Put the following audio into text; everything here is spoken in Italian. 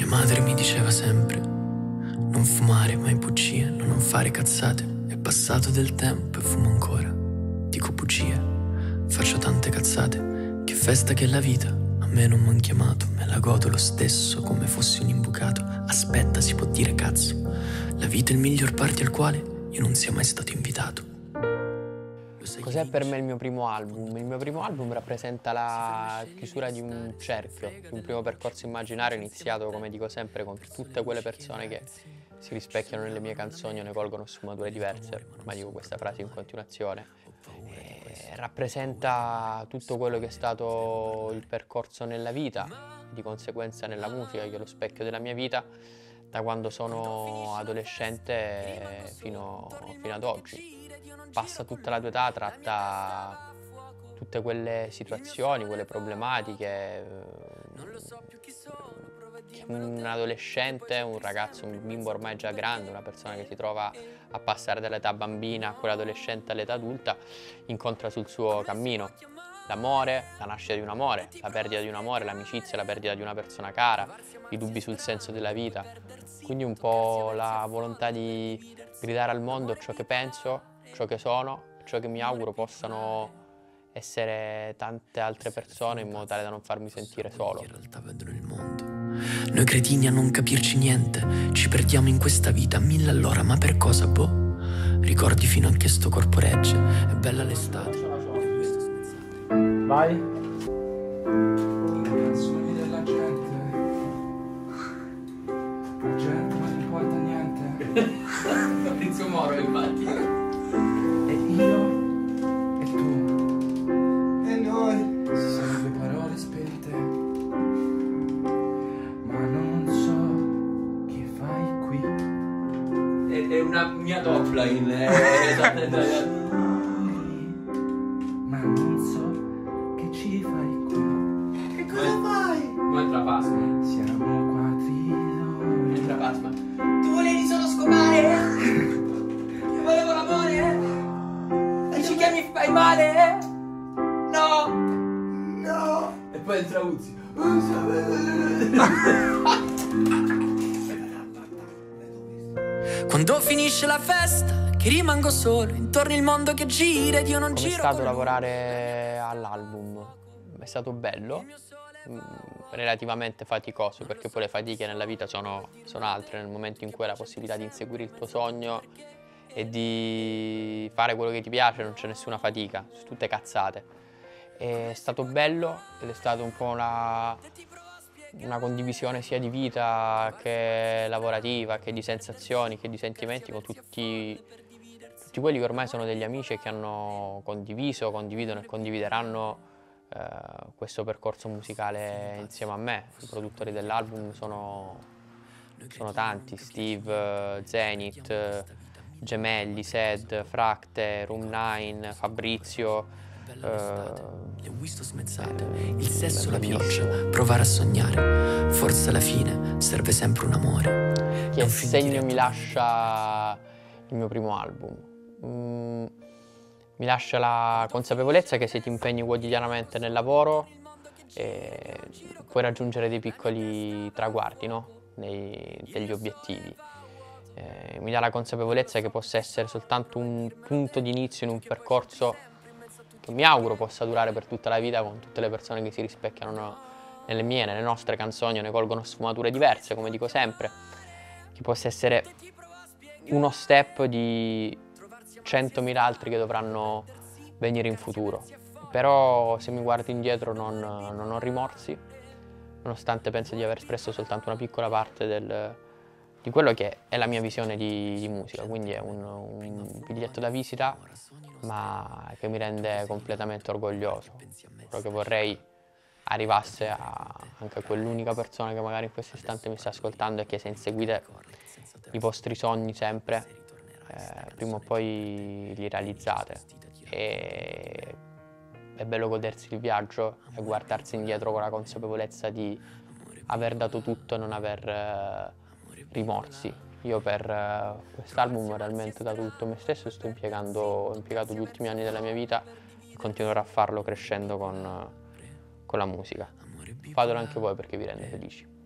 Mia madre mi diceva sempre, non fumare mai bugie, non fare cazzate. È passato del tempo e fumo ancora. Dico bugie, faccio tante cazzate. Che festa che è la vita. A me non m'han chiamato, me la godo lo stesso come fossi un imbucato. Aspetta, si può dire cazzo. La vita è il miglior party al quale io non sia mai stato invitato. Cos'è per me il mio primo album? Il mio primo album rappresenta la chiusura di un cerchio, di un primo percorso immaginario iniziato, come dico sempre, con tutte quelle persone che si rispecchiano nelle mie canzoni o ne colgono sfumature diverse, ma dico questa frase in continuazione. E rappresenta tutto quello che è stato il percorso nella vita, di conseguenza nella musica, che è lo specchio della mia vita, da quando sono adolescente fino, fino ad oggi. passa tutta la tua età, tratta tutte quelle situazioni, quelle problematiche. che Un adolescente, un ragazzo, un bimbo ormai già grande, una persona che si trova a passare dall'età bambina a quell'adolescente all'età adulta, incontra sul suo cammino l'amore, la nascita di un amore, la perdita di un amore, l'amicizia, la perdita di una persona cara, i dubbi sul senso della vita. Quindi un po' la volontà di gridare al mondo ciò che penso, ciò che sono, ciò che mi auguro possano essere tante altre persone in modo tale da non farmi sentire solo. In realtà vedono il mondo. Noi cretini a non capirci niente, ci perdiamo in questa vita mille all'ora, ma per cosa, boh? Ricordi fino a che sto corpo regge, è bella l'estate. Vai. canzoni della gente. La gente non importa niente. Fabrizio Moro infatti. E io e tu. E noi. Sono due parole spente. Ma non so che fai qui. È, è una mia doppla in Ma Un'altra pasma. Siamo quattro noi. Un'altra pasma. Tu volevi solo scopare? Io volevo l'amore? E ci chiami fai male? No! No! E poi entra Uzzi. Quando finisce la festa, che rimango solo, intorno il mondo che gira ed io non Com'è giro. stato con lavorare all'album? È stato bello, relativamente faticoso, perché poi le fatiche nella vita sono, sono altre, nel momento in cui hai la possibilità di inseguire il tuo sogno e di fare quello che ti piace non c'è nessuna fatica, sono tutte cazzate. È stato bello ed è stata un po' una, una condivisione sia di vita che lavorativa, che di sensazioni, che di sentimenti con tutti, tutti quelli che ormai sono degli amici e che hanno condiviso, condividono e condivideranno eh, questo percorso musicale insieme a me. I produttori dell'album sono, sono tanti, Steve, Zenith, eh, Gemelli, Sed, Fracte, Room 9, Fabrizio. eh, Le ho visto smezzate, il sesso, la pioggia, provare a sognare. Forse alla fine serve sempre un amore. che segno mi lascia il mio primo album? Mm, mi lascia la consapevolezza che se ti impegni quotidianamente nel lavoro eh, puoi raggiungere dei piccoli traguardi, no? Nei- degli obiettivi. Eh, mi dà la consapevolezza che possa essere soltanto un punto di inizio in un percorso che mi auguro possa durare per tutta la vita con tutte le persone che si rispecchiano nelle mie, nelle nostre canzoni o ne colgono sfumature diverse, come dico sempre, che possa essere uno step di 100.000 altri che dovranno venire in futuro. Però se mi guardo indietro non, non ho rimorsi, nonostante penso di aver espresso soltanto una piccola parte del- di quello che è la mia visione di, di musica, quindi è un, un biglietto da visita, ma che mi rende completamente orgoglioso. Quello che vorrei arrivasse a, anche a quell'unica persona che magari in questo istante mi sta ascoltando e che se inseguite i vostri sogni sempre, eh, prima o poi li realizzate. E è bello godersi il viaggio e guardarsi indietro con la consapevolezza di aver dato tutto e non aver eh, rimorsi. Io per eh, quest'album ho realmente dato tutto me stesso e sto impiegando, ho impiegato gli ultimi anni della mia vita e continuerò a farlo crescendo con, con la musica. Fatelo anche voi perché vi rende felici.